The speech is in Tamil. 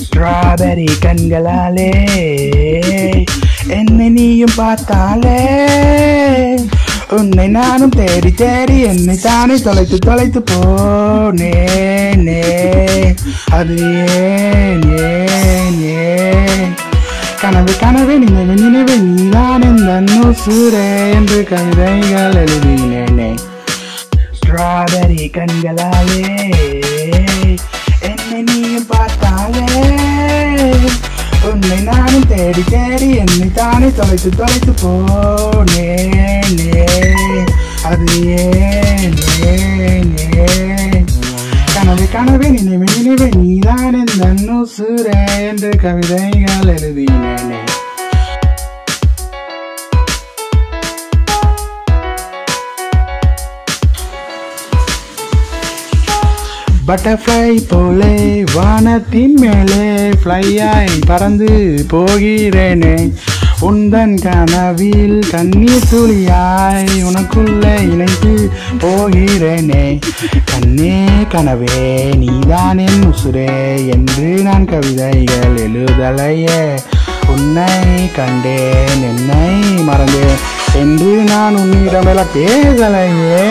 ஸ்ட்ராபெரி கண்களாலே என்னை நீயும் பார்த்தாலே உன்னை நானும் தேடி தேடி என்னை தானே தொலைத்து தொலைத்து போனேனே அது ஏன் ஏன் ஏன் கனவு கனவு நினைவு நினைவு நீதான் இந்த சூரே என்று கவிதைகள் எழுதினேனே. ஸ்ட்ராபெரி கண்களாலே என்னை நீயும் பார்த்தாலே உன்னை நானும் தேடி தேடி என்னை தானே தொலைத்து தொலைத்து போனேனே அது ஏன் ஏன் ஏன் கனவு கனவு நினைவு நினைவு நீதான் இந்த சூரே என்று கவிதைகள் எழுதினேனே பட்டர்ஃப்ளை போலே வானத்தின் மேலே ஃப்ளையாய் பறந்து போகிறேனே. உந்தன் கனவில் கண்ணீர் துளியாய் உனக்குள்ளே இணைத்து போகிறேனே. கண்ணே கனவே நீதான் என் உசுரே என்று நான் கவிதைகள் எழுதலையே. உன்னை கண்டேன் என்னை மறந்தேன் என்று நான் உன்னிடமெல்லாம் பேசலையே